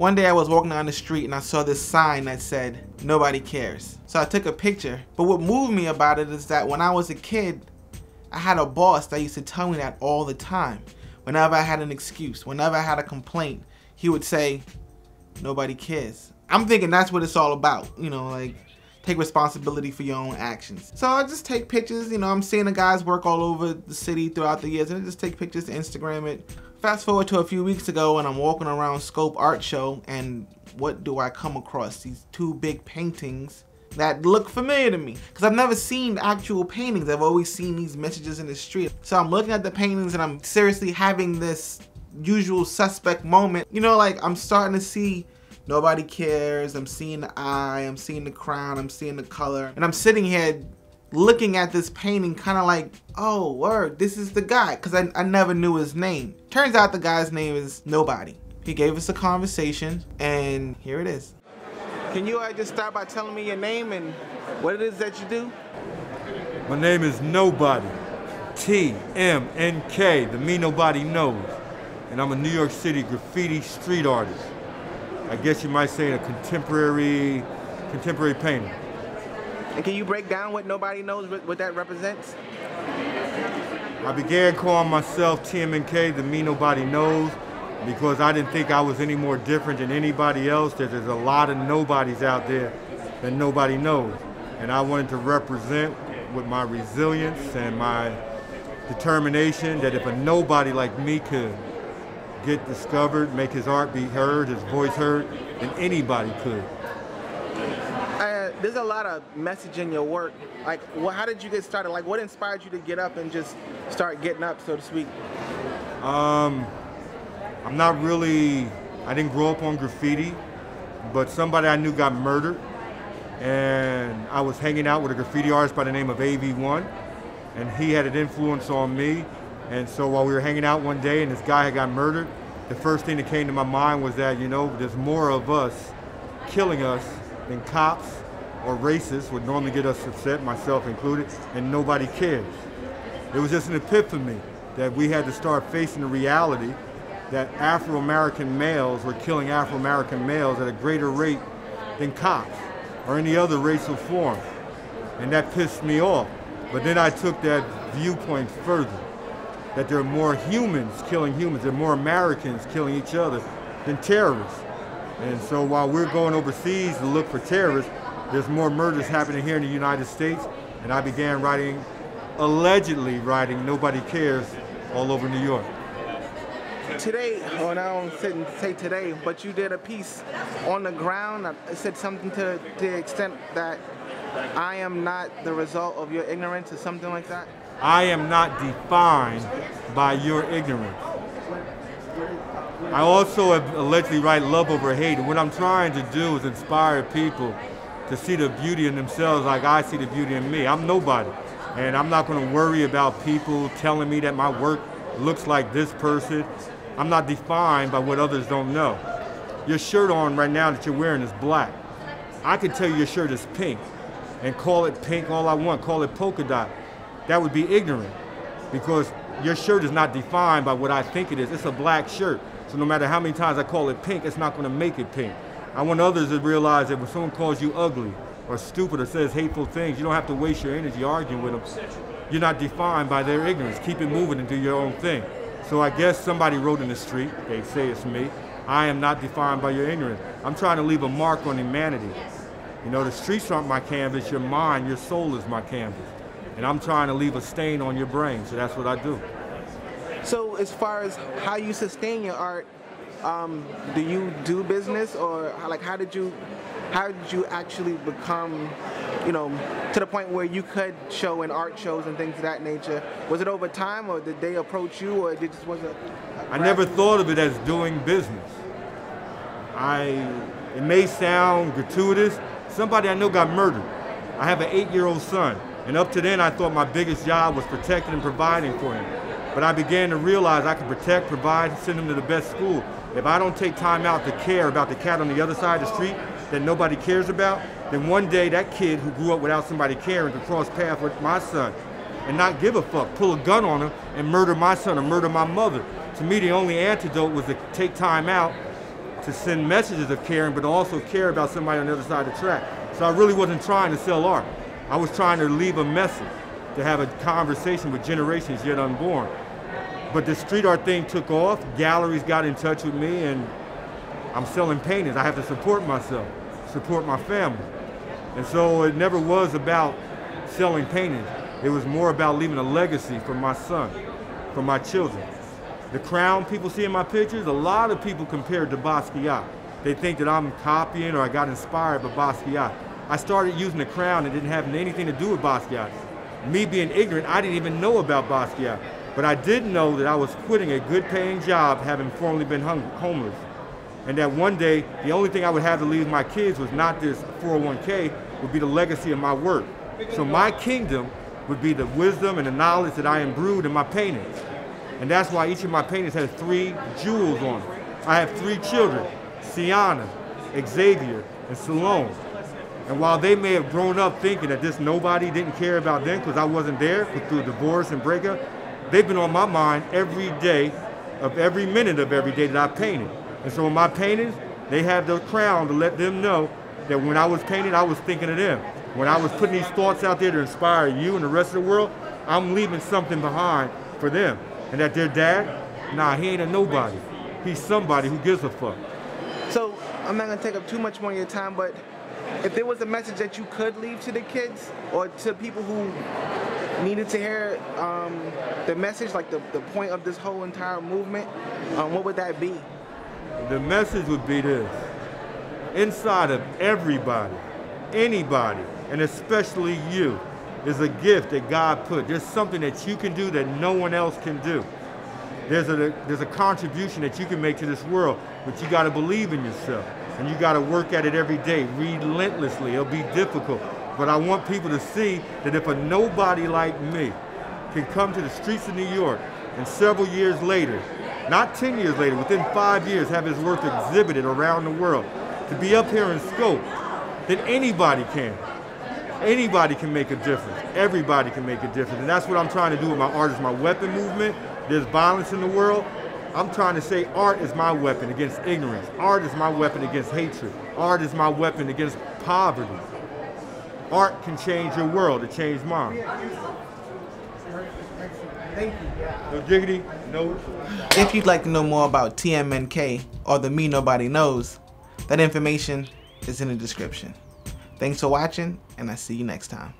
One day I was walking down the street and I saw this sign that said, Nobody cares. So I took a picture. But what moved me about it is that when I was a kid, I had a boss that used to tell me that all the time. Whenever I had an excuse, whenever I had a complaint, he would say, Nobody cares. I'm thinking that's what it's all about. You know, like take responsibility for your own actions. So I just take pictures, you know, I'm seeing the guys work all over the city throughout the years and I just take pictures Instagram it. Fast forward to a few weeks ago and I'm walking around Scope Art Show and what do I come across? These two big paintings that look familiar to me because I've never seen actual paintings. I've always seen these messages in the street. So I'm looking at the paintings and I'm seriously having this usual suspect moment. You know, like I'm starting to see nobody cares. I'm seeing the eye, I'm seeing the crown, I'm seeing the color. And I'm sitting here looking at this painting kind of like, oh, word, this is the guy. Because I, I never knew his name. Turns out the guy's name is Nobody. He gave us a conversation and here it is. Can you uh, just start by telling me your name and what it is that you do? My name is Nobody. T M N K, the me nobody knows. And I'm a New York City graffiti street artist. I guess you might say a contemporary contemporary painter. And can you break down what nobody knows what, what that represents? I began calling myself TMNK, the me nobody knows, because I didn't think I was any more different than anybody else. That there's a lot of nobodies out there that nobody knows. And I wanted to represent with my resilience and my determination that if a nobody like me could get discovered, make his art be heard, his voice heard, then anybody could. Uh, there's a lot of message in your work. Like, well, how did you get started? Like, what inspired you to get up and just start getting up, so to speak? Um, I'm not really, I didn't grow up on graffiti, but somebody I knew got murdered. And I was hanging out with a graffiti artist by the name of AV1, and he had an influence on me. And so while we were hanging out one day and this guy had got murdered, the first thing that came to my mind was that, you know, there's more of us killing us than cops or racists would normally get us upset, myself included, and nobody cares. It was just an epiphany that we had to start facing the reality that Afro-American males were killing Afro-American males at a greater rate than cops or any other racial form. And that pissed me off. But then I took that viewpoint further, that there are more humans killing humans, there are more Americans killing each other than terrorists. And so while we're going overseas to look for terrorists, there's more murders happening here in the United States. And I began writing, allegedly writing Nobody Cares all over New York today, oh, well, I don't say today, but you did a piece on the ground that said something to the extent that I am not the result of your ignorance or something like that? I am not defined by your ignorance. I also allegedly write love over hate. What I'm trying to do is inspire people to see the beauty in themselves like I see the beauty in me. I'm nobody. And I'm not going to worry about people telling me that my work looks like this person. I'm not defined by what others don't know. Your shirt on right now that you're wearing is black. I could tell you your shirt is pink and call it pink all I want, call it polka dot. That would be ignorant because your shirt is not defined by what I think it is. It's a black shirt. So no matter how many times I call it pink, it's not going to make it pink. I want others to realize that when someone calls you ugly or stupid or says hateful things, you don't have to waste your energy arguing with them. You're not defined by their ignorance. Keep it moving and do your own thing. So I guess somebody wrote in the street, they say it's me, I am not defined by your ignorance. I'm trying to leave a mark on humanity. You know, the streets aren't my canvas, your mind, your soul is my canvas. And I'm trying to leave a stain on your brain, so that's what I do. So as far as how you sustain your art, um, do you do business or like how did you how did you actually become, you know, to the point where you could show in art shows and things of that nature? Was it over time, or did they approach you, or it just wasn't? I never thought of it as doing business. I, it may sound gratuitous. Somebody I know got murdered. I have an eight-year-old son, and up to then I thought my biggest job was protecting and providing for him. But I began to realize I could protect, provide, send him to the best school. If I don't take time out to care about the cat on the other side of the street, that nobody cares about, then one day that kid who grew up without somebody caring could cross paths with my son and not give a fuck, pull a gun on him and murder my son or murder my mother. To me, the only antidote was to take time out, to send messages of caring, but also care about somebody on the other side of the track. So I really wasn't trying to sell art. I was trying to leave a message, to have a conversation with generations yet unborn. But the street art thing took off. Galleries got in touch with me, and I'm selling paintings. I have to support myself, support my family. And so it never was about selling paintings. It was more about leaving a legacy for my son, for my children. The crown people see in my pictures, a lot of people compare to Basquiat. They think that I'm copying or I got inspired by Basquiat. I started using the crown and didn't have anything to do with Basquiat. Me being ignorant, I didn't even know about Basquiat. But I did know that I was quitting a good paying job having formerly been homeless. And that one day, the only thing I would have to leave my kids was not this 401k, would be the legacy of my work. So my kingdom would be the wisdom and the knowledge that I imbued in my paintings. And that's why each of my paintings has three jewels on it. I have three children, Sienna, Xavier, and Salome. And while they may have grown up thinking that this nobody didn't care about them because I wasn't there through divorce and breakup, they've been on my mind every day of every minute of every day that I painted. And so in my paintings, they have the crown to let them know that when I was painting, I was thinking of them. When I was putting these thoughts out there to inspire you and the rest of the world, I'm leaving something behind for them. And that their dad, nah, he ain't a nobody. He's somebody who gives a fuck. So I'm not gonna take up too much more of your time, but if there was a message that you could leave to the kids or to people who needed to hear um, the message, like the, the point of this whole entire movement, um, what would that be? The message would be this. Inside of everybody, anybody, and especially you, is a gift that God put. There's something that you can do that no one else can do. There's a, there's a contribution that you can make to this world, but you got to believe in yourself. And you got to work at it every day, relentlessly. It'll be difficult. But I want people to see that if a nobody like me can come to the streets of New York and several years later, not 10 years later, within five years, have his work exhibited around the world, to be up here in scope, then anybody can. Anybody can make a difference. Everybody can make a difference. And that's what I'm trying to do with my art is my weapon movement. There's violence in the world. I'm trying to say art is my weapon against ignorance. Art is my weapon against hatred. Art is my weapon against poverty. Art can change your world. It changed mine. Thank you. No diggity, no. If you'd like to know more about TMNK or the Me Nobody Knows, that information is in the description. Thanks for watching, and I see you next time.